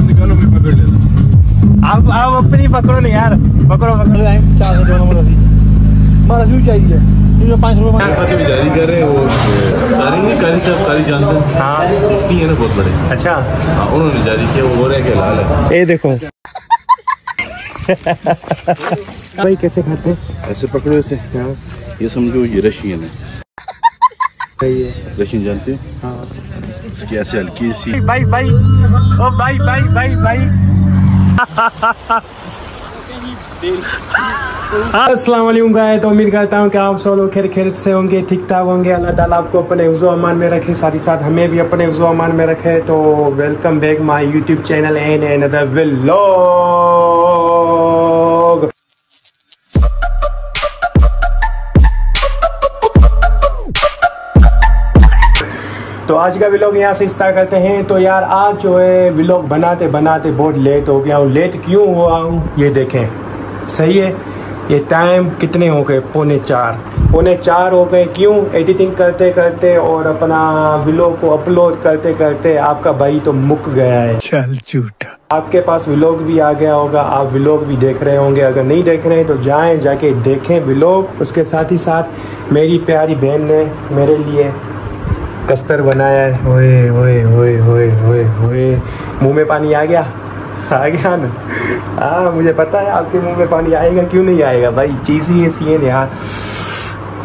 ज़ुबान निकालो मैं पकड़ लेता आप आप अपनी पकड़ो नहीं यार पकड़ो पकड़ो। चार सौ दो नंबर रसी भी चाहिए। पाँच सौ रुपये जारी कर रहे हैं वो कारी नहीं कारी साहब कारी जॉनसन हाँ। मुफ्ती है ना बहुत बड़े। अच्छा। हाँ उन्होंने जारी किया वो हो रहे हैं कि लाल है? ये देखो। भाई कैसे खाते? ऐसे पकड़ो इसे ये समझो ये रशियन है। रशियन जानते हो? हाँ। इसकी ऐसे हल्की सी भाई भाई ओ भाई भाई भाई भाई अस्सलाम वालेकुम गाय तो उम्मीद करता हूँ कि आप सब लोग खैर खैर से होंगे ठीक ठाक होंगे। अल्लाह ताला आपको अपने हिफ्ज़ अमान में रखे साथ ही साथ हमें भी अपने हिफ्ज़ अमान में रखे। तो welcome back my YouTube channel and another vlog तो आज का व्लॉग यहाँ से स्टार्ट करते हैं। तो यार आज जो है व्लॉग बनाते बनाते बहुत लेट हो गया हूँ। लेट क्यों हुआ हूँ ये देखें। सही है? ये टाइम कितने हो गए? पौने चार। पौने चार हो गए। क्यों? एडिटिंग करते करते और अपना व्लॉग को अपलोड करते करते आपका भाई तो मुक गया है। चल झूठा। आपके पास व्लॉग भी आ गया होगा आप व्लॉग भी देख रहे होंगे। अगर नहीं देख रहे हैं तो जाएँ जाके देखें व्लॉग उसके साथ ही साथ मेरी प्यारी बहन ने मेरे लिए कस्तर बनाया है। ओए ओए ओए ओए ओए ओए। मुँह में पानी आ गया? आ गया ना? हाँ मुझे पता है आपके मुँह में पानी आएगा, क्यों नहीं आएगा? भाई चीज़ ही ऐसी है यार।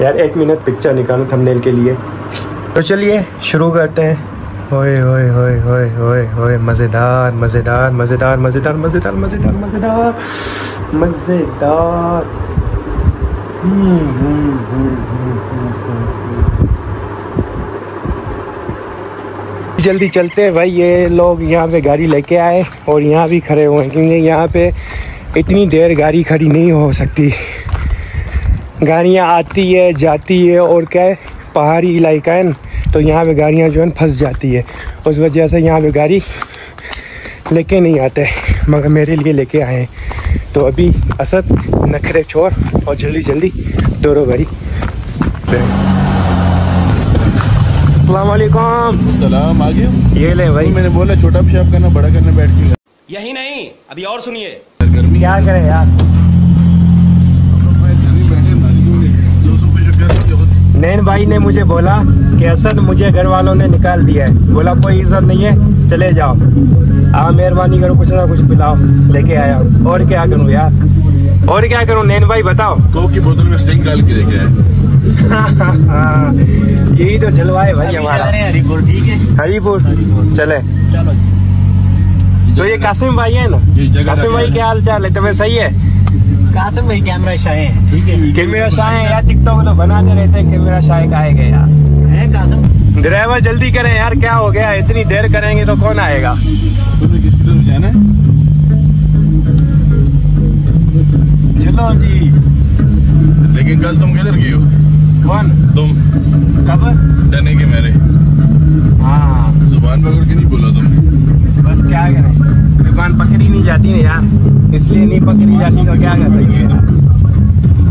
यार, एक मिनट पिक्चर निकालूं थंबनेल के लिए। तो चलिए, शुरू करते हैं। ओए ओए ओए ओए ओए ओए, मज़ेदार मज़ेदार मज़ेदार मज़ेदार मज़ेदार मज़ेदार मज़ेदार मज़ेदार। जल्दी चलते हैं। भाई, ये लोग यहाँ पे गाड़ी लेके आए और यहाँ भी खड़े हुए हैं, क्योंकि यहाँ पे इतनी देर गाड़ी खड़ी नहीं हो सकती। गाड़ियाँ आती है, जाती है और क्या है? पहाड़ी इलाका है तो यहाँ पे गाड़ियाँ जो है फंस जाती है। उस वजह से यहाँ पे गाड़ी लेके नहीं आते, मगर मेरे लिए लेके आए हैं। तो अभी असद, नखरे छोड़ और जल्दी जल्दी दौड़ो गाड़ी। अस्सलाम वालेकुम सलाम आ गए ये ले भाई मैंने बोला छोटा पेशाब करना बड़ा करना बैठ के यही नहीं अभी और सुनिए। गर्मी क्या करें यार? नैन भाई ने मुझे बोला कि असद मुझे घर वालों ने निकाल दिया है। बोला कोई इज़्ज़त नहीं है चले जाओ। आप मेहरबानी करो कुछ ना कुछ पिलाओ लेके आया और क्या करूँ यार? और क्या करूँ? नैन भाई बताओ। कोक की बोतल में स्टिंग डाल के लेके आए यही तो जलवा है भाई हमारा। हरिपुर ठीक है हरीपुर चले। चलो तो ये कासिम भाई है ना? कासिम भाई क्या हाल चाल है? तुम्हें सही है? कासिम भाई कैमरा शाह है ठीक है? कैमरा शाह है यार टिकटॉक तो बनाते रहते हैं कैमरा शाह का आएगा यार? है कासिम? ड्राइवर जल्दी करें यार क्या हो गया? इतनी देर करेंगे तो कौन आएगा? तुम्हें किसकी तरफ़ जाना है? चलो जी। लेकिन कल तुम किधर गए हो? कौन? तुम। कब डने के मेरे। हाँ। ज़ुबान पकड़ के नहीं बोला तुम बस क्या करें? दुकान पकड़ी नहीं जाती है यार। इसलिए नहीं पकड़ी जाती तो क्या कर सकते हैं?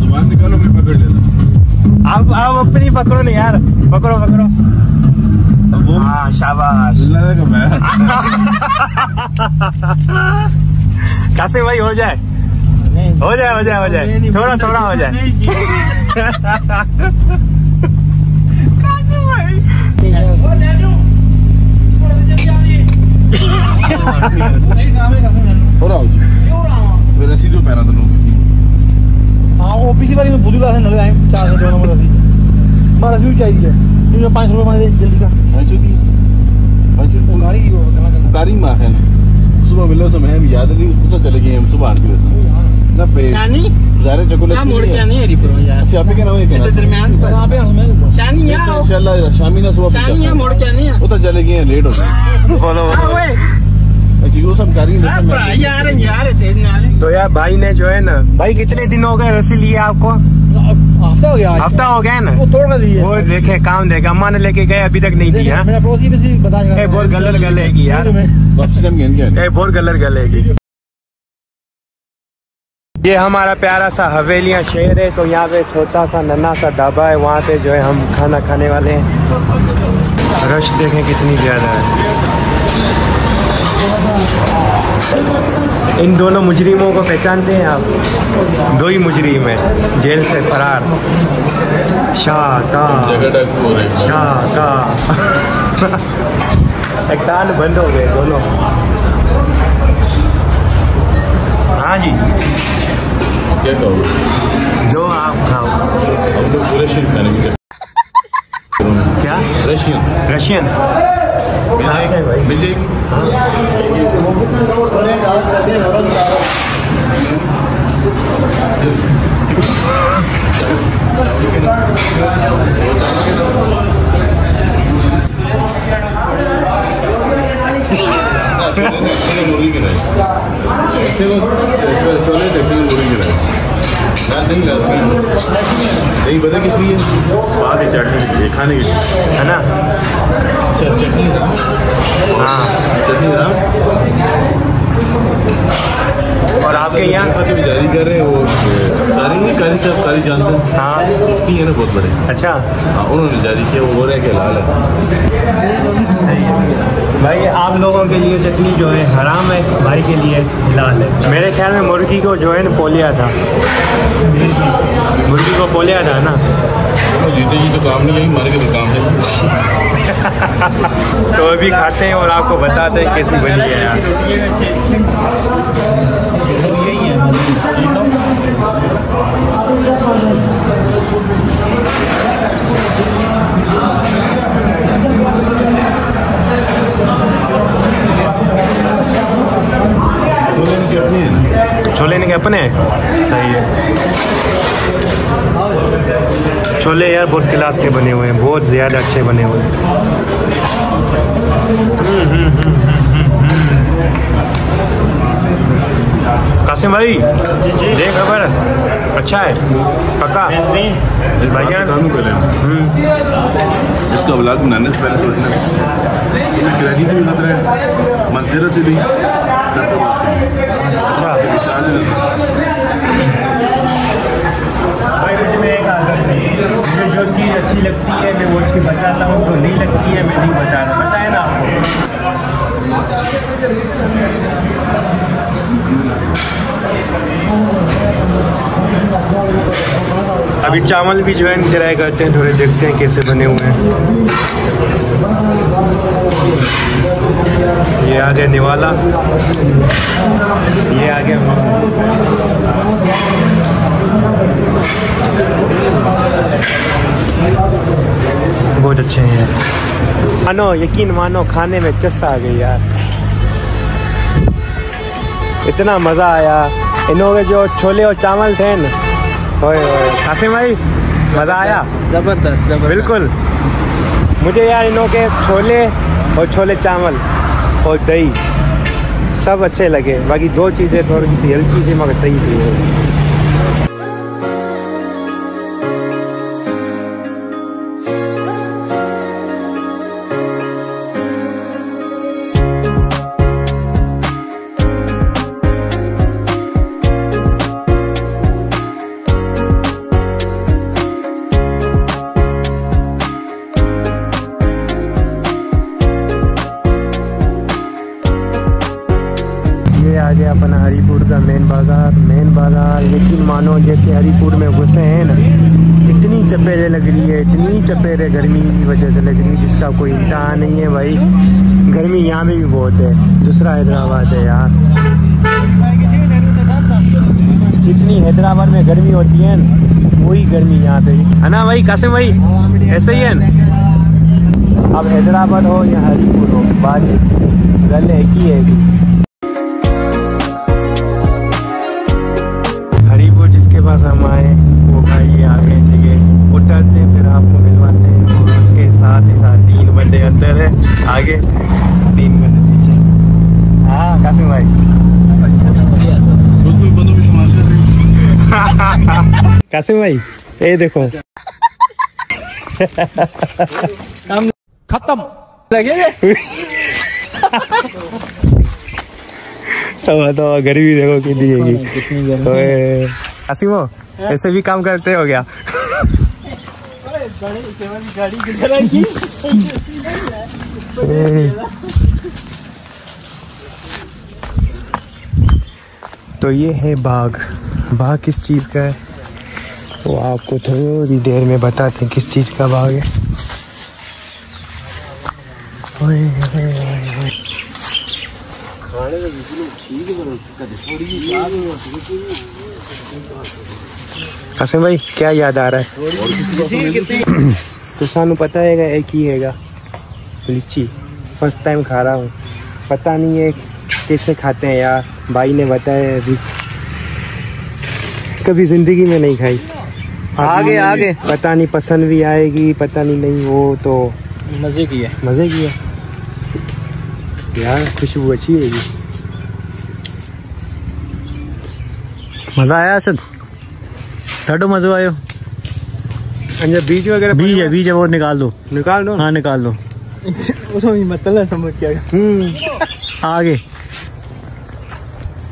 ज़ुबान निकालो मैं पकड़ लेता हूँ। आप आप अपनी पकड़ो नहीं यार। पकड़ो पकड़ो। हाँ शाबाश। कैसे भाई हो जाए। हो जाए हो जाए हो जाए। थोड़ा थोड़ा हो जाए। ਥੋੜਾ ਹੋ ਜੀ ਫਿਰ ਅਸੀਂ ਤੋਂ ਪੈਰਾਂ ਤੈਨੂੰ ਹਾਂ ਉਹ ਪਿਛਲੀ ਵਾਰੀ ਮੈਂ ਬੁੱਧੂ ਲਾਸੇ ਨਾਲ ਆਏ 400 ਰੁਪਏ ਨੰਬਰ ਅਸੀਂ ਮਾਰ ਅਸੀਂ ਵੀ ਚਾਹੀਦੀ ਹੈ ਇਹ 500 ਰੁਪਏ ਮੰਗਦੇ ਜਲਦੀ ਕਰ ਹਾਂਜੀ ਦੀ ਹਾਂਜੀ ਉਹ ਗਾੜੀ ਦੀ ਉਹ ਗੱਲਾਂ ਗਾੜੀ ਮਾਰ ਹੈ सुबह मिलो समय हम याद नहीं उसको तो चले गए हम सुबह आने के लिए ना पे शामी ना सुबह उधर चलेगी लेट हो? तो यार भाई ने जो है ना भाई कितने दिन हो गए रसी लिए आपको? हफ़्ता हो गया हफ़्ता हो गया ना? वो थोड़ा दिए। वो देखे काम देखे अम्मा ने लेके गए अभी तक नहीं दिया बहुत गलर गलेगी यार। बहुत गलर गलेगी ये हमारा प्यारा सा हवेलियाँ शहर है तो यहाँ पे छोटा सा नन्ना सा ढाबा है, वहाँ पे जो है हम खाना खाने वाले हैं। रश देखें कितनी ज़्यादा है। इन दोनों मुजरिमों को पहचानते हैं आप? दो ही मुजरिम हैं, जेल से फरार। शाह का। जगह डाकू हो रहे हैं शाह का। एक कान बंद हो गए दोनों। हाँ जी। क्या कहो जो आप खाओ। हम लोग रशियन खाने क्या? रशियन रशियन खाते भाई। मिल जाएगी। छोले मुर्गी की टैक्सी में मुर्गी की नहीं नहीं पता किस लिए? बाद में चटनी के लिए खाने के लिए। है ना? अच्छा चटनी। हाँ। चटनी ना और आपके यहाँ? जारी कर रहे हैं वो कारी साहब कारी जॉनसन हाँ। मुफ्ती है ना बहुत बड़े। अच्छा। हाँ उन्होंने जारी किया वो बोल रहे हैं कि लाल है। भाई आप लोगों के लिए चटनी जो है हराम है भाई के लिए हिलाल है। मेरे ख्याल में मुर्गी को जो है ना पोलिया था। मुर्गी को पोलिया था ना? जीते जी तो काम नहीं है मारे के तो काम है। तो अभी खाते हैं और आपको बताते हैं कैसी बनी है यार। छोले की अपनी? सही है। छोले यार बहुत क्लास के बने हुए हैं, बहुत ज़्यादा अच्छे बने हुए हैं। कासिम भाई ये खबर। अच्छा है। पक्का? कर लेना इसका ब्लॉग बनाने से पहले सोचना कराची से भी खतरा है मनसेरा से भी अच्छा से भी। भाई मुझे जो चीज़ अच्छी लगती है मैं वो चीज़ बताता हूँ। जो नहीं लगती है मैं नहीं बताता बताया ना आपको। अभी चावल भी जो है ट्राई करते हैं, थोड़े देखते हैं कैसे बने हुए हैं। ये आ गया निवाला। ये आ गया बहुत अच्छे हैं। मानो यकीन मानो खाने में चस्सा आ गई यार। इतना मज़ा आया। इन्होंने जो छोले और चावल थे ना ओए ओए कासिम भाई मज़ा आया? ज़बरदस्त ज़बरदस्त। बिल्कुल। मुझे यार इन्हों के छोले और छोले चावल और दही सब अच्छे लगे। बाकी दो चीज़ें थोड़ी सी हल्की सी मगर सही थी अपना हरीपुर का मेन बाज़ार मेन बाज़ार यकीन मानो जैसे हरीपुर में घुसे हैं ना, इतनी चपेरे लग रही है, इतनी चपेरे गर्मी की वजह से लग रही है, जिसका कोई इंतहा नहीं है भाई। गर्मी यहाँ में भी बहुत है, दूसरा हैदराबाद है यार। जितनी हैदराबाद में गर्मी होती है वही गर्मी यहाँ पे। है ना भाई, कासिम भाई, ऐसे ही है ना? अब हैदराबाद हो या हरीपुर हो, बात गल एक ही है पास हम आए वो भाई आगे ठीक है उतरते हैं, फिर आपको मिलवाते हैं और उसके साथ ही साथ तीन बंदे अंदर है आगे तीन बंदे पीछे हाँ। कासिम भाई। कासिम भाई ये देखो। खत्म। तो तो गर्मी देखो कितनी है कासिमो ऐसे भी काम करते हो गया तो ये है बाघ। बाघ किस चीज़ का है? वो आपको थोड़ी देर में बताते हैं किस चीज़ का बाघ है। ओए। कासिम भाई क्या याद आ रहा है? तो सानू पता हैगा एक ही हैगा लीची। फ़र्स्ट टाइम खा रहा हूँ। पता नहीं है कैसे खाते हैं यार। भाई ने बताया अभी। कभी ज़िंदगी में नहीं खाई। आगे आगे। पता नहीं पसंद भी आएगी पता नहीं नहीं वो तो मज़े की है। मज़े की है। यार खुशबू अच्छी है मज़ा आया असद ॾाढो मज़ो आयो। अंदर बीज वगैरह बीज है बीज है वो निकाल दो। निकाल दो हाँ निकाल दो। उसमें मतलब समझ क्या हम्म। आगे।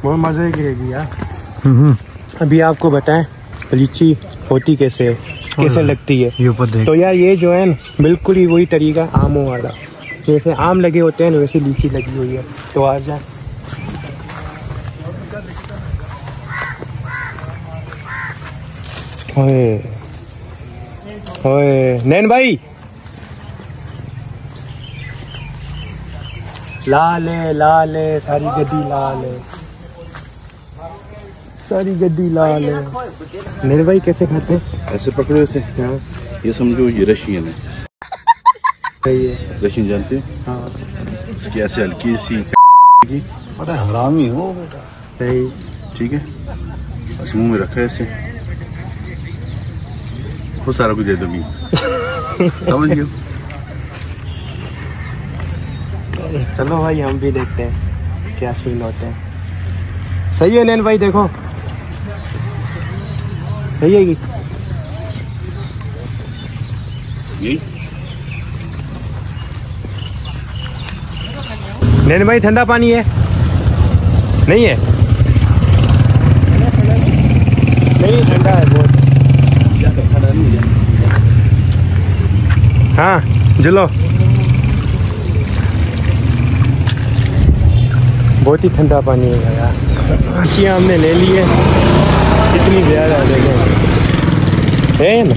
बहुत मज़े की रहेगी यार। हम्म। अभी आपको बताएँ लीची होती कैसे है? कैसे लगती है? ये ऊपर देख। तो यार ये जो है ना बिल्कुल ही वही तरीका आमों वाला। जैसे आम लगे होते हैं ना वैसे लीची लगी हुई है। तो आ जाए ओए। ओए। नैन भाई। लाल है लाल है सारी गड्डी लाल है। सारी गड्डी लाल है। नैन भाई कैसे खाते हैं? ऐसे पकड़ो इसे। ये समझो ये रशियन है। रशियन जानते हैं? हाँ। इसकी ऐसे हल्की सी पता है हरामी हो सही। ठीक है। मुँह में रखा है इसे। खुद सारा कुछ दे दो मी समझ गए चलो भाई हम भी देखते हैं क्या सीन होते हैं। सही है नैन भाई देखो। सही है कि? नैन भाई ठंडा पानी है। नहीं है नहीं ठंडा है बहुत हाँ चलो बहुत ही ठंडा पानी है यार। मच्छियाँ हमने ले ली है। कितनी ज़्यादा देखें है ना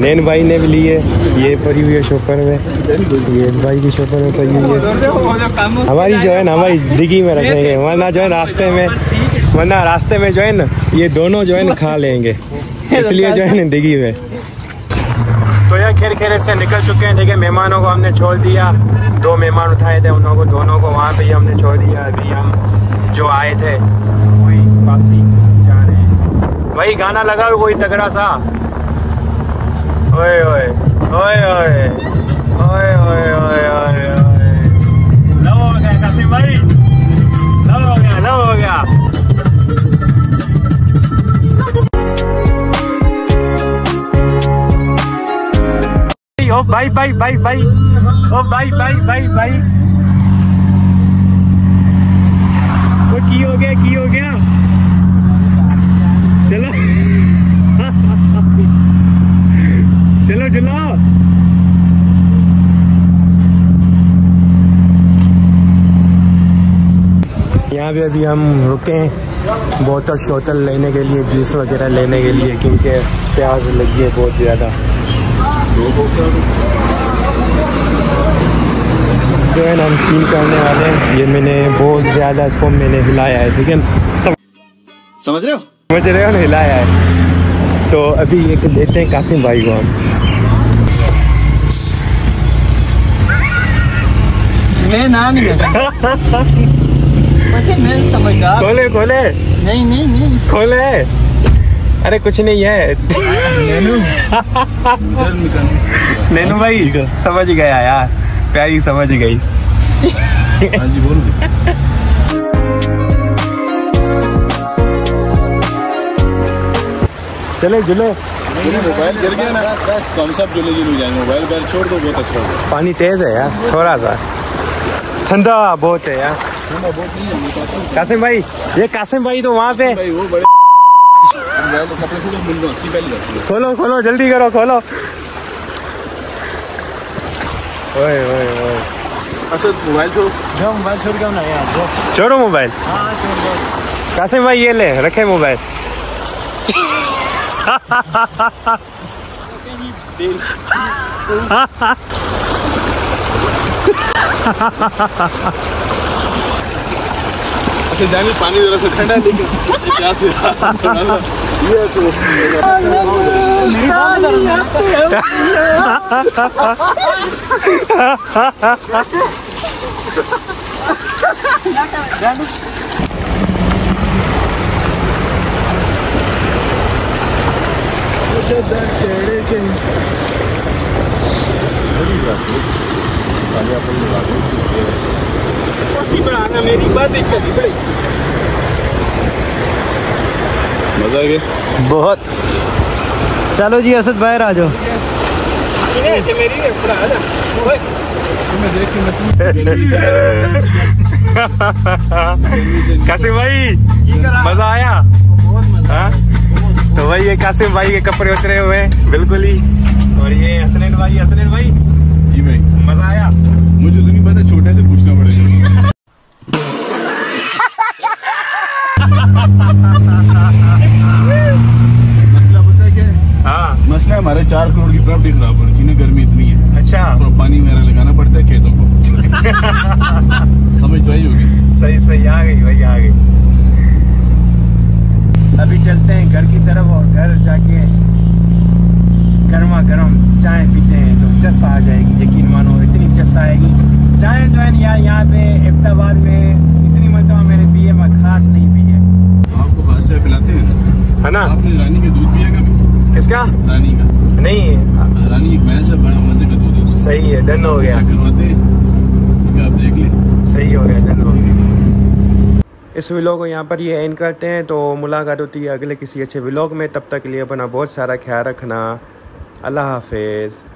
नैन भाई ने भी ली है। ये पड़ी हुई है शॉपर में। ये भाई की शॉपर में पड़ी हुई है। हमारी जो है ना, हमारी डिगी में रखेंगे वरना जो है रास्ते में, वरना रास्ते में जो है ना, ये दोनों जो है ना खा लेंगे। इसलिए जो है ना डिगी में। यार खेरे से निकल चुके हैं। देखिए मेहमानों को हमने छोड़ दिया। दो मेहमान उठाए थे उन को दोनों को वहाँ पे ही हमने छोड़ दिया। अभी हम जो आए थे वही पासी जा रहे हैं। वही गाना लगा हुआ, वही तगड़ा सा। ओए ओए ओए ओए ओए ओए ओए ओए। लव हो गया कासिम भाई। लव हो गया लव हो गया। ओ भाई भाई भाई भाई ओ भाई भाई भाई भाई वो की हो गया, की हो गया? चलो। चलो चलो। यहाँ पे अभी हम रुके हैं बोतल शोतल लेने के लिए, जूस वगैरह लेने के लिए, क्योंकि प्याज लगी है बहुत ज़्यादा। जो है ना हम सीन करने वाले हैं। ये मैंने बहुत ज़्यादा इसको मैंने हिलाया है ठीक है सब समझ रहे हो? समझ रहे हो ना हिलाया है। तो अभी एक देते हैं कासिम भाई को हम। मैं ना नहीं करता मुझे मैं समझदार खोले खोले। नहीं नहीं नहीं। खोले। अरे कुछ नहीं है। नैनू। भाई समझ गया यार। प्यारी समझ गई। हाँ जी बोलो। चले जुले। मोबाइल गिर गया ना। हम सब जुले जुले जाएँगे? मोबाइल बैल छोड़ दो बहुत अच्छा होगा। पानी तेज है यार थोड़ा सा। ठंडा बहुत है यार। कासिम भाई ये कासिम भाई तो वहाँ पे तो खोलो खोलो जल्दी करो खोलो। ओए ओए ओए। अच्छा मोबाइल छोड़ो। मोबाइल छोड़ यार छोड़ो भाई ये ले रखे मोबाइल अच्छा जाने पानी जरा सा ठंडा है लेकिन क्या से ये तो मेरी बात करो मेरी बात एक मज़ा आ गया। बहुत। चलो जी असद बाहर आ जाओ। कासिम भाई मज़ा आया। हाँ? तो भाई ये कासिम भाई के कपड़े उतरे हुए हैं, बिल्कुल ही। और ये हसनैन भाई हसनैन भाई? जी भाई। तरफ़ और घर जाके गर्मा गर्म चाय पीते हैं तो चस्सा आ जाएगी यकीन मानो इतनी चस्सा आएगी। चाय जो है यार यहाँ पे इफ्ताबाद में इतनी मरतबा मैंने पी है मैं खास नहीं पी है। आपको बादशाह पिलाते हैं ना? है ना? आपने रानी का दूध पिया कभी? किसका? रानी का। नहीं। रानी एक भैंस है बड़ा मज़े का दूध सही है डन हो गया। करवाते आप देख लें। सही हो गया धन हो गया। इस व्लॉग को यहाँ पर ये एंड करते हैं। तो मुलाकात होती है अगले किसी अच्छे व्लॉग में। तब तक के लिए अपना बहुत सारा ख्याल रखना। अल्लाह हाफिज़।